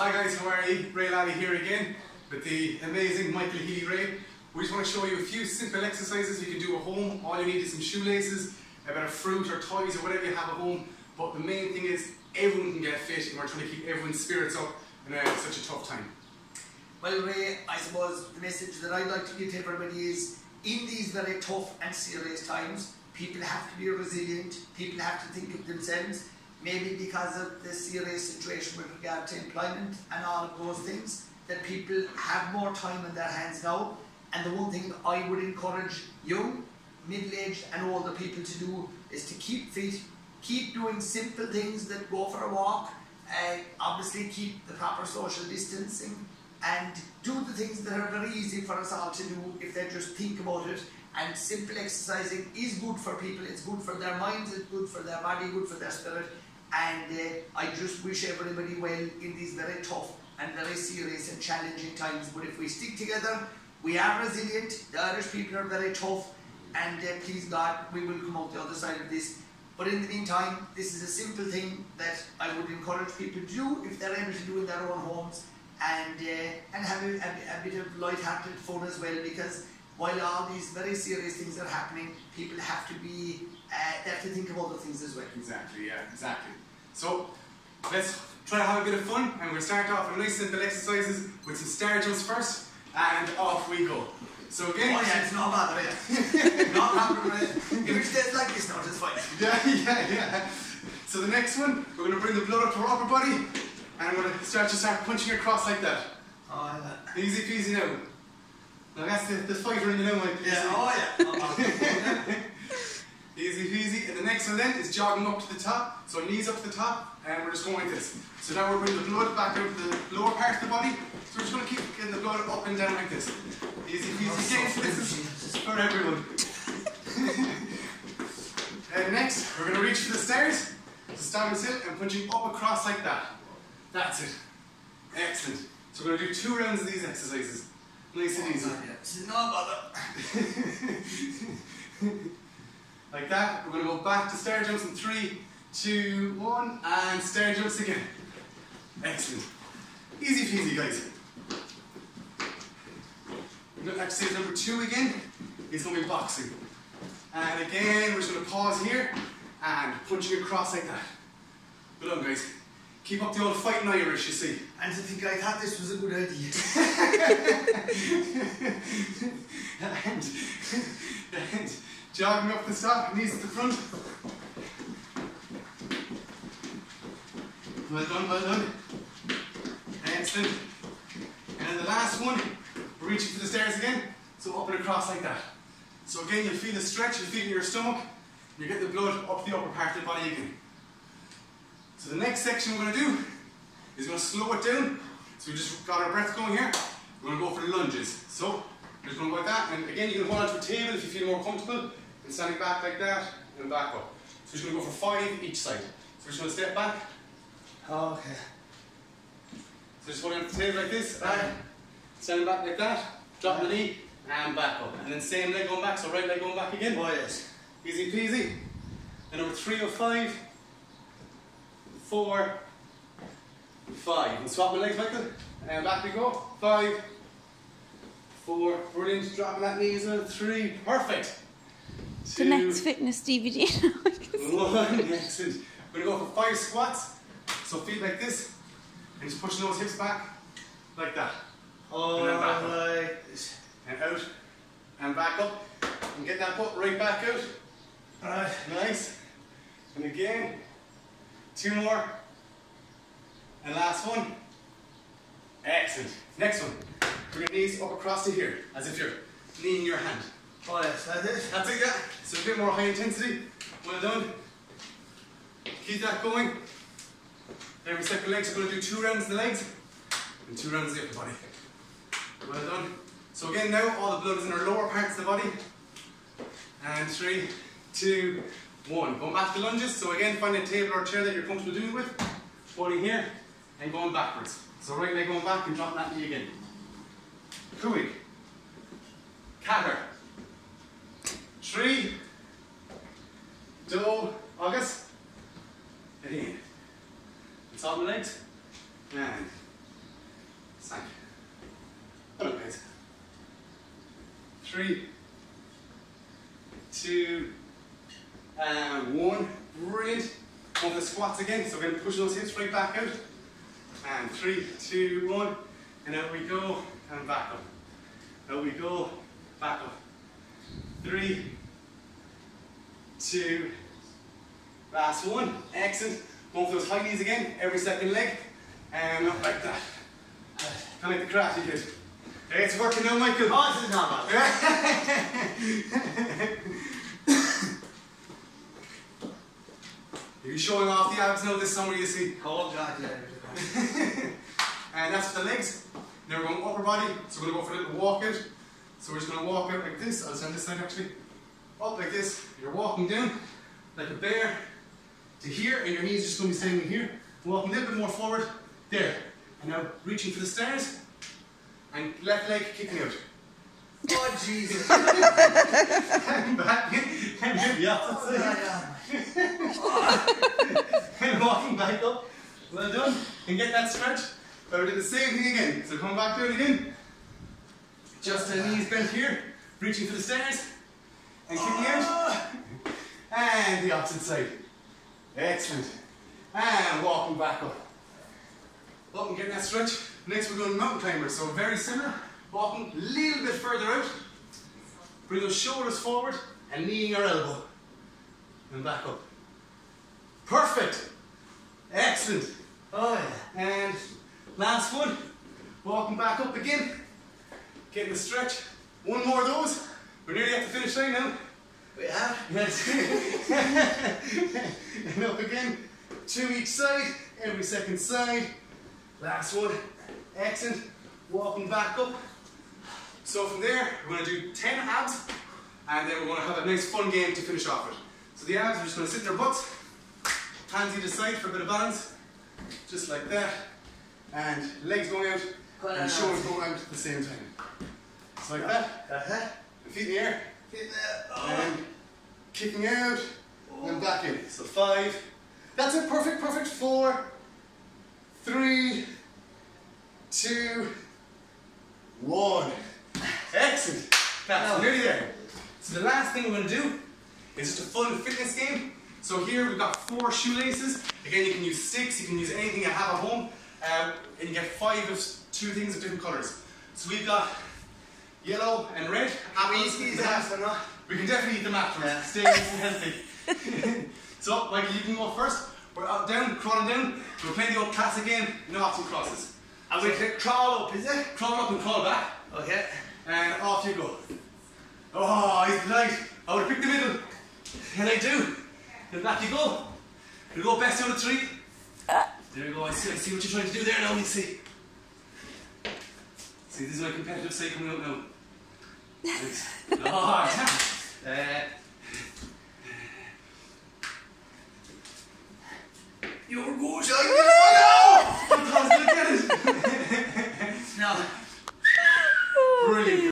Hi guys, how are you? Ray Lally here again with the amazing Michael Healy Rae. We just want to show you a few simple exercises you can do at home. All you need is some shoelaces, a bit of fruit or toys or whatever you have at home. But the main thing is everyone can get fit and we're trying to keep everyone's spirits up in a, such a tough time. Well, Ray, I suppose the message that I'd like to give to everybody is in these very tough and serious times, people have to be resilient, people have to think of themselves, maybe because of the serious situation with regard to employment and all of those things, that people have more time in their hands now. And the one thing I would encourage young, middle-aged and older people to do is to keep fit, keep doing simple things that go for a walk, uh, obviously keep the proper social distancing, and do the things that are very easy for us all to do if they just think about it. And simple exercising is good for people, it's good for their minds, it's good for their body, good for their spirit. And uh, I just wish everybody well in these very tough and very serious and challenging times. But if we stick together, we are resilient, the Irish people are very tough, and uh, please God, we will come out the other side of this. But in the meantime, this is a simple thing that I would encourage people to do if they're able to do in their own homes and uh, and have a, a, a bit of light-hearted fun as well because while all these very serious things are happening, people have to be uh, they have to think of other things as well. Exactly, yeah, exactly. So let's try to have a bit of fun and we'll start off with nice simple exercises with some star jumps first and off we go. So again, Oh yeah, it's not bad, yeah. not bad, if it stays like this now, it's fine. yeah, yeah, yeah. So the next one, we're going to bring the blood up to our upper body and we're going to start to start punching across like that. Oh yeah. Easy peasy now. Now that's the, the fighter in know, like. Yeah, oh yeah. Oh, oh. Easy peasy. And the next one then is jogging up to the top. So knees up to the top, and we're just going like this. So now we're bringing the blood back out of the lower part of the body. So we're just going to keep getting the blood up and down like this. Easy peasy. Again, this is for everyone. and next, we're going to reach for the stairs. So stand still and punching up across like that. That's it. Excellent. So we're going to do two rounds of these exercises. Nice and easy. It's not bother. Like that. We're going to go back to stair jumps in three, two, one, and stair jumps again. Excellent. Easy peasy, guys. Exercise number two again is going to be boxing. And again, we're just going to pause here and punching across like that. Good on, guys. Keep up the old fighting Irish, you see. And to think I thought this was a good idea. and, and jogging up the top, knees at the front. Well done, well done. Excellent. And the last one, we're reaching for the stairs again. So up and across like that. So again, you'll feel the stretch, you'll feel it in your stomach. You get the blood up the upper part of the body again. So the next section we're going to do is going to slow it down. So we just got our breath going here. We're going to go for lunges. So we're just going to go like that. And again, you can hold onto a table if you feel more comfortable. And standing back like that and back up. So we're just going to go for five each side. So we're just going to step back. Okay. So just holding onto the table like this. Back. Standing back like that. Drop the knee and back up. And then same leg going back. So right leg going back again. Oh yes. Easy peasy. And number three of five, four, five. And swap my legs, Michael. And back we go. Five, four, brilliant. Dropping that knee as well. Three, perfect. The next fitness DVD. One, excellent. We're gonna go for five squats. So feet like this, and just pushing those hips back, like that. Oh, And then back up. like this. And out, and back up. And get that butt right back out. Alright. Nice. And again. Two more. And last one. Excellent. Next one. Bring your knees up across to here, as if you're kneeing your hand. Oh yes, that's it. That's it, yeah. So a bit more high intensity. Well done. Keep that going. Every second legs, we're going to do two rounds of the legs and two rounds of the upper body. Well done. So again now, all the blood is in our lower parts of the body. And three, two, one. Going back to lunges. So again, find a table or chair that you're comfortable doing with. Holding here and going backwards. So right leg going back and dropping that knee again. Cooey. Catter. Three, two, August, and in. And top my legs, and. Come on, guys. Three, two, and one. Brilliant. For the squats again. So we're going to push those hips right back out. And three, two, one. And out we go. And back up. Out we go. Back up. Three, two, last one. Excellent. Go for those high knees again. Every second leg. And up like that. Kind of like the karate kid. Okay, it's working now, Michael. Oh, this is not bad. You're showing off the abs now this summer, you see. Oh, God, yeah. and that's for the legs. Now we're going upper body, so we're going to go for a little walk out. So we're just going to walk out like this. I'll stand this side actually. Up like this. You're walking down like a bear to here, and your knees are just going to be staying here. Walking a little bit more forward. There. And now reaching for the stairs. And left leg kicking out. Oh, Jesus. Back. And then the opposite side. Yeah, yeah. and walking back up. Well done. And get that stretch. But we do the same thing again. So come back down again. Just the knees bent here. Reaching for the stairs. And kicking out. And the opposite side. Excellent. And walking back up. Up and getting that stretch. Next we're going mountain climbers. So very similar. Walking a little bit further out. Bring those shoulders forward and kneeing our elbow. And back up. Perfect. Excellent. Oh, yeah. And last one. Walking back up again. Getting the stretch. One more of those. We're nearly at the finish line now. We have. Yes. and up again. Two each side. Every second side. Last one. Excellent. Walking back up. So from there, we're going to do 10 abs. And then we're going to have a nice fun game to finish off with. So the abs, we're just going to sit in their butts. Hands either side for a bit of balance. Just like that. And legs going out. Quite And shoulders going out at the same time. Just like that. Uh-huh. Feet in the air. Get there. Oh. And kicking out, and back in. So five. That's it, perfect, perfect. Four, three, two, one. Excellent. That's nearly there. So the last thing we're going to do is just a fun fitness game. So here we've got four shoelaces. Again, you can use sticks, you can use anything you have at home. Um, and you get five of two things of different colours. So we've got yellow and red. Can we eat these after, no? we can definitely eat them afterwards. Yeah. Stay nice and healthy. so, Michael, you can go first. We're up, down, crawling down. We're playing the old classic game, noughts and crosses. And we can crawl up, is it? Crawl up and crawl back, Okay. and off you go. Oh, he's light. I would pick the middle. And I do. And back you go. You go best out of three. There you go. I see, I see what you're trying to do there now. Me see. See, this is my competitive side coming out now. Nice. Oh, uh, You're good. Oh no! Was gonna get it. Now, Brilliant.